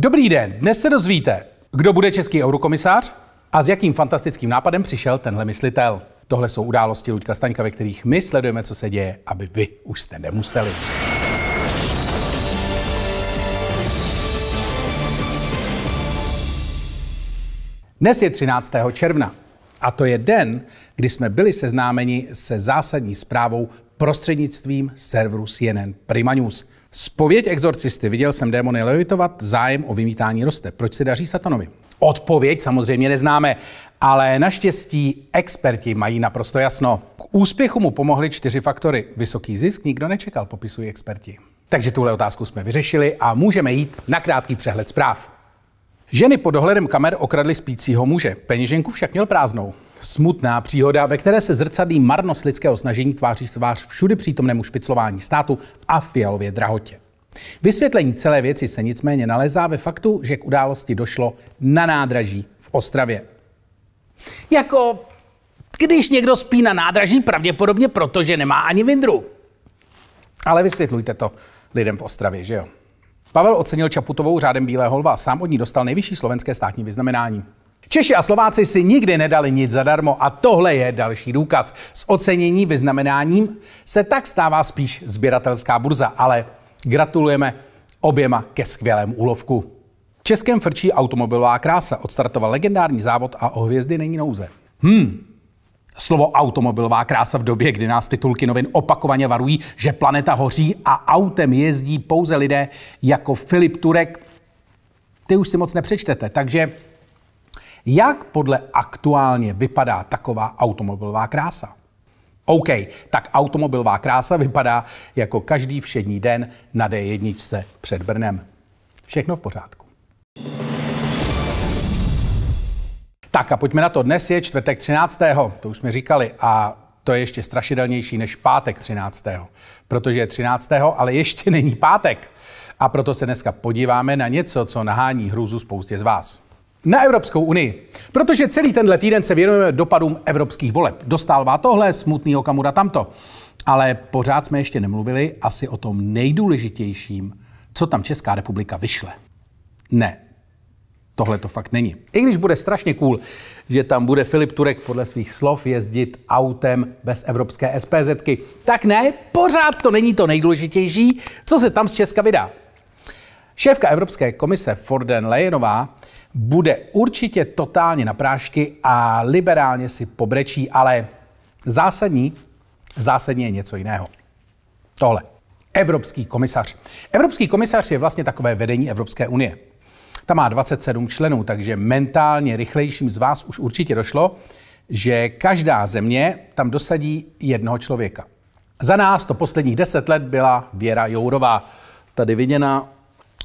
Dobrý den, dnes se dozvíte, kdo bude český eurokomisář a s jakým fantastickým nápadem přišel tenhle myslitel. Tohle jsou události Luďka Staňka, ve kterých my sledujeme, co se děje, aby vy už jste nemuseli. Dnes je 13. června a to je den, kdy jsme byli seznámeni se zásadní zprávou prostřednictvím serveru CNN Prima News. Spověď exorcisty. Viděl jsem démony levitovat, zájem o vymítání roste. Proč se daří satanovi? Odpověď samozřejmě neznáme, ale naštěstí experti mají naprosto jasno. K úspěchu mu pomohly čtyři faktory. Vysoký zisk nikdo nečekal, popisují experti. Takže tuhle otázku jsme vyřešili a můžeme jít na krátký přehled zpráv. Ženy pod dohledem kamer okradly spícího muže. Peněženku však měl prázdnou. Smutná příhoda, ve které se zrcadlí marnost lidského snažení tváří tvář všudy přítomnému špiclování státu a fialově drahotě. Vysvětlení celé věci se nicméně nalezá ve faktu, že k události došlo na nádraží v Ostravě. Jako když někdo spí na nádraží, pravděpodobně proto, že nemá ani vidru. Ale vysvětlujte to lidem v Ostravě, že jo? Pavel ocenil Čaputovou řádem Bílého lva. Sám od ní dostal nejvyšší slovenské státní vyznamenání. Češi a Slováci si nikdy nedali nic zadarmo a tohle je další důkaz. S ocenění vyznamenáním se tak stává spíš sběratelská burza, ale gratulujeme oběma ke skvělému úlovku. V Českém frčí automobilová krása odstartoval legendární závod a o hvězdy není nouze. Hmm, Slovo automobilová krása v době, kdy nás titulky novin opakovaně varují, že planeta hoří a autem jezdí pouze lidé jako Filip Turek, ty už si moc nepřečtete. Takže jak podle aktuálně vypadá taková automobilová krása? OK, tak automobilová krása vypadá jako každý všední den na D1 před Brnem. Všechno v pořádku. Tak a pojďme na to. Dnes je čtvrtek 13. To už jsme říkali. A to je ještě strašidelnější než pátek 13. Protože je 13. ale ještě není pátek. A proto se dneska podíváme na něco, co nahání hrůzu spoustě z vás. Na Evropskou unii. Protože celý tenhle týden se věnujeme dopadům evropských voleb. Dostává tohle, smutný okamura tamto. Ale pořád jsme ještě nemluvili asi o tom nejdůležitějším, co tam Česká republika vyšle. Ne, tohle to fakt není. I když bude strašně cool, že tam bude Filip Turek podle svých slov jezdit autem bez evropské SPZky, tak ne, pořád to není to nejdůležitější, co se tam z Česka vydá. Šéfka Evropské komise Forden Leyenová bude určitě totálně na prášky a liberálně si pobrečí, ale zásadní, zásadně je něco jiného. Tohle. Evropský komisař. Evropský komisař je vlastně takové vedení Evropské unie. Ta má 27 členů, takže mentálně rychlejším z vás už určitě došlo, že každá země tam dosadí jednoho člověka. Za nás to posledních deset let byla Věra Jourová, tady viděna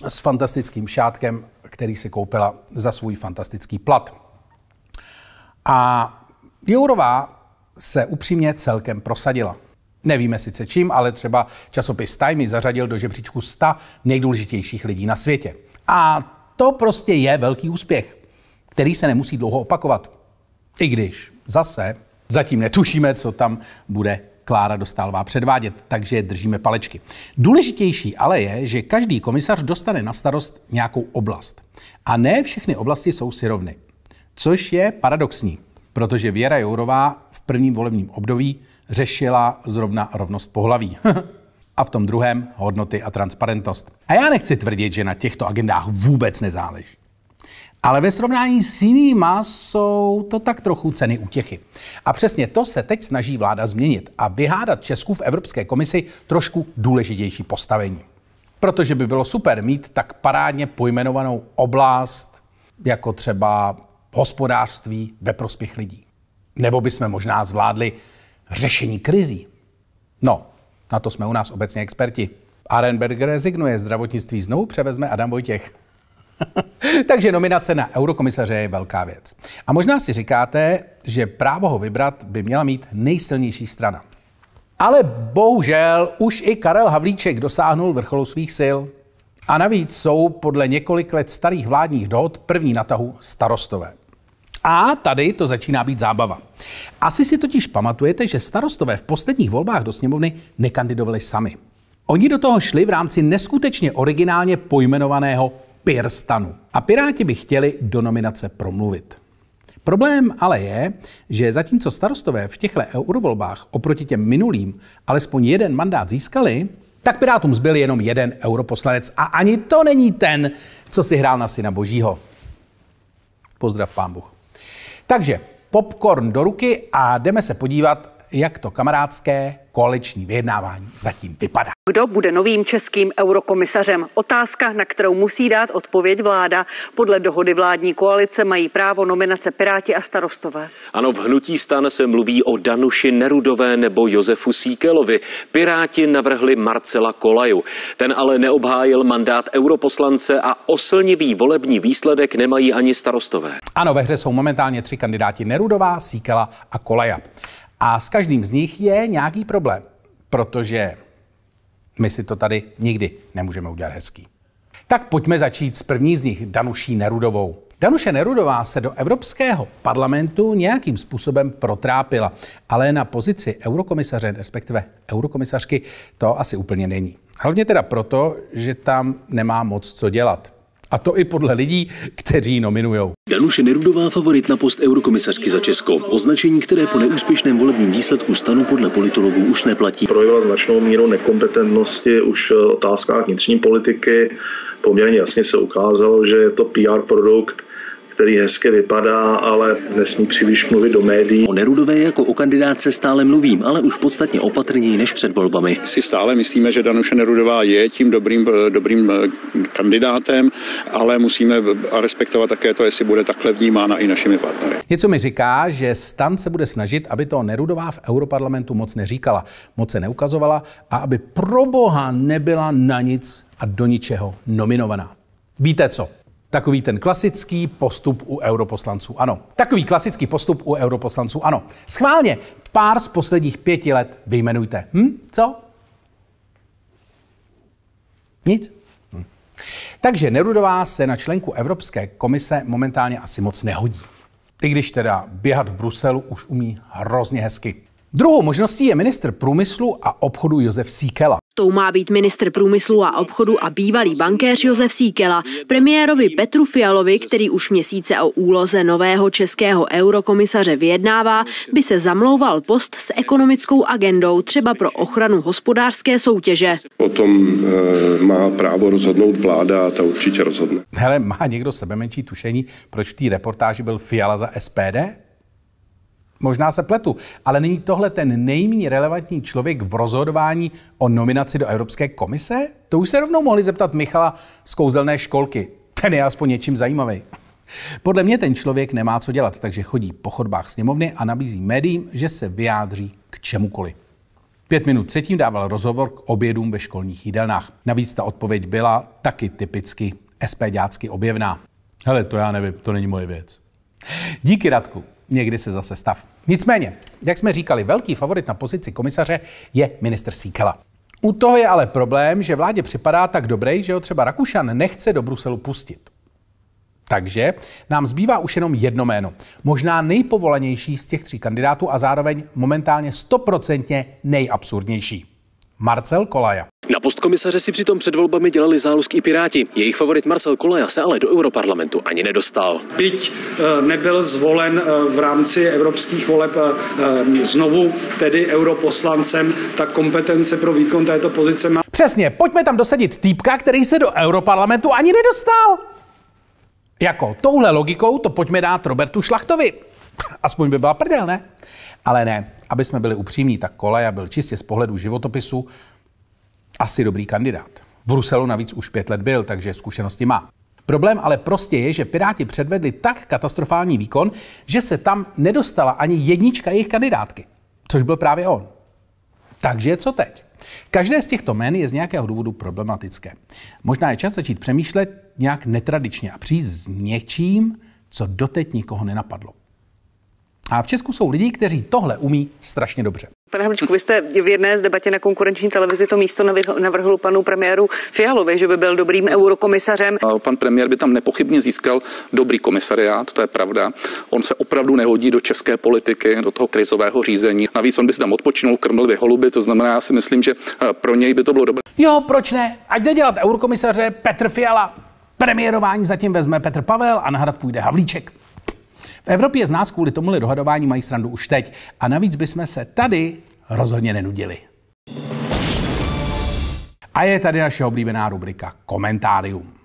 s fantastickým šátkem, který si koupila za svůj fantastický plat. A Jourová se upřímně celkem prosadila. Nevíme sice čím, ale třeba časopis Time ji zařadil do žebříčku 100 nejdůležitějších lidí na světě. A to prostě je velký úspěch, který se nemusí dlouho opakovat. I když zase zatím netušíme, co tam bude Klára Dostálová předvádět, takže držíme palečky. Důležitější ale je, že každý komisař dostane na starost nějakou oblast. A ne všechny oblasti jsou si rovny. Což je paradoxní, protože Věra Jourová v prvním volebním období řešila zrovna rovnost pohlaví. a v tom druhém hodnoty a transparentnost. A já nechci tvrdit, že na těchto agendách vůbec nezáleží. Ale ve srovnání s jinýma jsou to tak trochu ceny útěchy. A přesně to se teď snaží vláda změnit a vyhádat Česku v Evropské komisi trošku důležitější postavení. Protože by bylo super mít tak parádně pojmenovanou oblast, jako třeba hospodářství ve prospěch lidí. Nebo bychom možná zvládli řešení krizí. No, na to jsme u nás obecně experti. Arenberg rezignuje, zdravotnictví znovu převezme Adam Vojtěch. Takže nominace na eurokomisaře je velká věc. A možná si říkáte, že právo ho vybrat by měla mít nejsilnější strana. Ale bohužel už i Karel Havlíček dosáhnul vrcholu svých sil. A navíc jsou podle několik let starých vládních dohod první na tahu starostové. A tady to začíná být zábava. Asi si totiž pamatujete, že starostové v posledních volbách do sněmovny nekandidovali sami. Oni do toho šli v rámci neskutečně originálně pojmenovaného PIR stanu. A Piráti by chtěli do nominace promluvit. Problém ale je, že zatímco starostové v těchto eurovolbách oproti těm minulým alespoň jeden mandát získali, tak Pirátům zbyl jenom jeden europoslanec a ani to není ten, co si hrál na syna božího. Pozdrav pán Bůh. Takže popcorn do ruky a jdeme se podívat, jak to kamarádské koaliční vyjednávání zatím vypadá. Kdo bude novým českým eurokomisařem? Otázka, na kterou musí dát odpověď vláda. Podle dohody vládní koalice mají právo nominace Piráti a starostové. Ano, v hnutí stan se mluví o Danuši Nerudové nebo Josefu Síkelovi. Piráti navrhli Marcela Kolaju. Ten ale neobhájil mandát europoslance a oslnivý volební výsledek nemají ani starostové. Ano, ve hře jsou momentálně tři kandidáti Nerudová, Síkela a Kolaja. A s každým z nich je nějaký problém, protože my si to tady nikdy nemůžeme udělat hezký. Tak pojďme začít s první z nich, Danuší Nerudovou. Danuše Nerudová se do Evropského parlamentu nějakým způsobem protrápila, ale na pozici eurokomisaře, respektive eurokomisařky, to asi úplně není. Hlavně teda proto, že tam nemá moc co dělat. A to i podle lidí, kteří nominujou. Danuše Nerudová favorit na post eurokomisařky za Česko. Označení, které po neúspěšném volebním výsledku stanu podle politologů už neplatí. Projevila značnou míru nekompetentnosti už v otázkách vnitřní politiky. Poměrně jasně se ukázalo, že je to PR produkt, který hezky vypadá, ale nesmí příliš mluvit do médií. O Nerudové jako o kandidátce stále mluvím, ale už podstatně opatrněji než před volbami. Si stále myslíme, že Danuše Nerudová je tím dobrým, dobrým eh, kandidátem, ale musíme respektovat také to, jestli bude takhle vnímána i našimi partnery. Něco mi říká, že Stan se bude snažit, aby to Nerudová v Europarlamentu moc neříkala, moc se neukazovala a aby pro boha nebyla na nic a do ničeho nominovaná. Víte co? Takový ten klasický postup u europoslanců, ano. Takový klasický postup u europoslanců, ano. Schválně, pár z posledních pěti let vyjmenujte. Hm? Co? Nic? Hm. Takže Nerudová se na členku Evropské komise momentálně asi moc nehodí. I když teda běhat v Bruselu už umí hrozně hezky. Druhou možností je ministr průmyslu a obchodu Josef Síkela. Tou má být ministr průmyslu a obchodu a bývalý bankéř Josef Síkela. Premiérovi Petru Fialovi, který už měsíce o úloze nového českého eurokomisaře vyjednává, by se zamlouval post s ekonomickou agendou třeba pro ochranu hospodářské soutěže. O tom e, má právo rozhodnout vláda a ta určitě rozhodne. Hele, má někdo sebe menší tušení, proč v té reportáži byl Fiala za SPD? Možná se pletu, ale není tohle ten nejméně relevantní člověk v rozhodování o nominaci do Evropské komise? To už se rovnou mohli zeptat Michala z kouzelné školky. Ten je aspoň něčím zajímavý. Podle mě ten člověk nemá co dělat, takže chodí po chodbách sněmovny a nabízí médiím, že se vyjádří k čemukoliv. Pět minut předtím dával rozhovor k obědům ve školních jídelnách. Navíc ta odpověď byla taky typicky SPďácky objevná. Hele, to já nevím, to není moje věc. Díky Radku někdy se zase stav. Nicméně, jak jsme říkali, velký favorit na pozici komisaře je minister Síkela. U toho je ale problém, že vládě připadá tak dobrý, že ho třeba Rakušan nechce do Bruselu pustit. Takže nám zbývá už jenom jedno jméno. Možná nejpovolanější z těch tří kandidátů a zároveň momentálně stoprocentně nejabsurdnější. Marcel Kolaja. Na postkomisaře si přitom před volbami dělali zálusk i Piráti. Jejich favorit Marcel Kolaja se ale do Europarlamentu ani nedostal. Byť eh, nebyl zvolen eh, v rámci evropských voleb eh, znovu tedy europoslancem, tak kompetence pro výkon této pozice má. Přesně, pojďme tam dosadit týpka, který se do Europarlamentu ani nedostal. Jako touhle logikou to pojďme dát Robertu Šlachtovi. Aspoň by byla prdel, ne? Ale ne, aby jsme byli upřímní, tak Kolaja byl čistě z pohledu životopisu asi dobrý kandidát. V Bruselu navíc už pět let byl, takže zkušenosti má. Problém ale prostě je, že Piráti předvedli tak katastrofální výkon, že se tam nedostala ani jednička jejich kandidátky, což byl právě on. Takže co teď? Každé z těchto men je z nějakého důvodu problematické. Možná je čas začít přemýšlet nějak netradičně a přijít s něčím, co doteď nikoho nenapadlo. A v Česku jsou lidi, kteří tohle umí strašně dobře. Pane Havlíčku, vy jste v jedné z debatě na konkurenční televizi to místo navrhl panu premiéru Fialovi, že by byl dobrým eurokomisařem. Pan premiér by tam nepochybně získal dobrý komisariát, to je pravda. On se opravdu nehodí do české politiky, do toho krizového řízení. Navíc on by si tam odpočinul, krmil by holuby, to znamená, já si myslím, že eh, pro něj by to bylo dobré. Jo, proč ne? Ať jde dělat eurokomisaře Petr Fiala. Premiérování zatím vezme Petr Pavel a na hrad půjde Havlíček. V Evropě z nás kvůli tomuhle dohadování mají srandu už teď a navíc bychom se tady rozhodně nenudili. A je tady naše oblíbená rubrika Komentárium.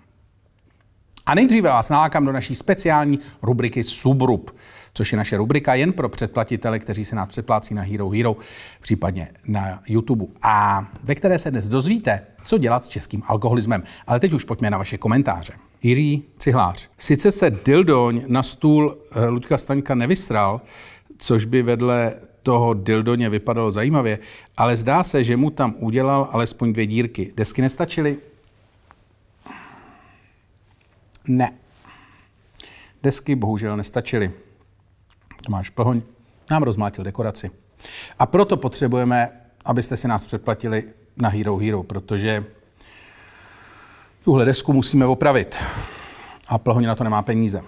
A nejdříve vás nalákám do naší speciální rubriky Subrub, což je naše rubrika jen pro předplatitele, kteří se nás předplácí na Hero Hero, případně na YouTube. A ve které se dnes dozvíte, co dělat s českým alkoholismem. Ale teď už pojďme na vaše komentáře. Jiří Cihlář. Sice se dildoň na stůl eh, Luďka Staňka nevysral, což by vedle toho dildoně vypadalo zajímavě, ale zdá se, že mu tam udělal alespoň dvě dírky. Desky nestačily? Ne. Desky bohužel nestačily. Tomáš Plhoň nám rozmátil dekoraci. A proto potřebujeme, abyste si nás předplatili na Hero Hero, protože tuhle desku musíme opravit. A Plhoň na to nemá peníze.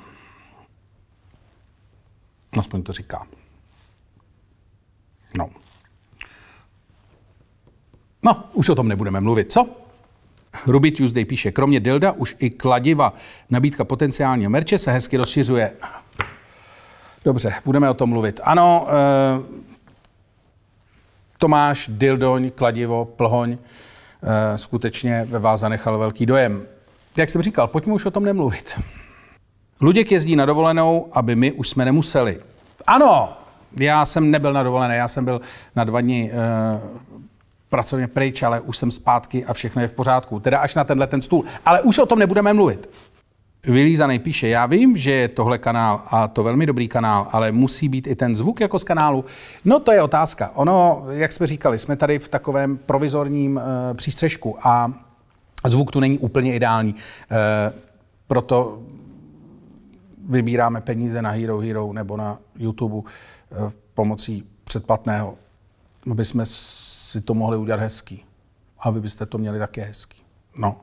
Aspoň to říká. No. No, už o tom nebudeme mluvit, co? Ruby Tuesday píše, kromě Dilda už i kladiva nabídka potenciálního merče se hezky rozšiřuje. Dobře, budeme o tom mluvit. Ano, eh, Tomáš, Dildoň, kladivo, plhoň, eh, skutečně ve vás zanechal velký dojem. Jak jsem říkal, pojďme už o tom nemluvit. Luděk jezdí na dovolenou, aby my už jsme nemuseli. Ano, já jsem nebyl na dovolené, já jsem byl na dva dny e, pracovně pryč, ale už jsem zpátky a všechno je v pořádku. Teda až na tenhle ten stůl. Ale už o tom nebudeme mluvit. Vylízaný píše, já vím, že je tohle kanál a to velmi dobrý kanál, ale musí být i ten zvuk jako z kanálu. No to je otázka. Ono, jak jsme říkali, jsme tady v takovém provizorním e, přístřežku a zvuk tu není úplně ideální. E, proto vybíráme peníze na Hero Hero nebo na YouTube e, pomocí předplatného, aby jsme si to mohli udělat hezký. A vy byste to měli také hezký. No.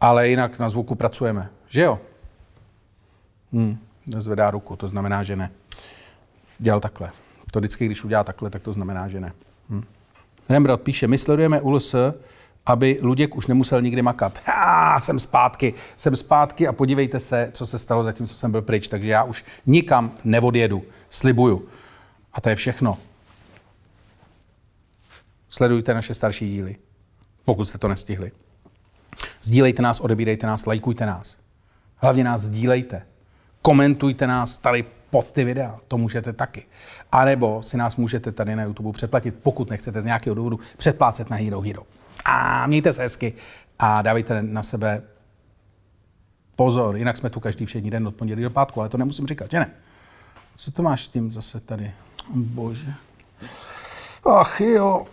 Ale jinak na zvuku pracujeme. Že jo? Hm, zvedá ruku, to znamená, že ne. Dělal takhle. To vždycky, když udělá takhle, tak to znamená, že ne. Hm. Rembrandt píše, my sledujeme ULS, aby Luděk už nemusel nikdy makat. Já jsem zpátky, jsem zpátky a podívejte se, co se stalo zatím, co jsem byl pryč. Takže já už nikam neodjedu, slibuju. A to je všechno. Sledujte naše starší díly, pokud jste to nestihli. Sdílejte nás, odebírejte nás, lajkujte nás. Hlavně nás sdílejte. Komentujte nás tady pod ty videa, to můžete taky. A nebo si nás můžete tady na YouTube předplatit, pokud nechcete z nějakého důvodu předplácet na Hero Hero. A mějte se hezky a dávejte na sebe pozor, jinak jsme tu každý všední den od pondělí do pátku, ale to nemusím říkat, že ne? Co to máš s tím zase tady? Bože. Ach jo.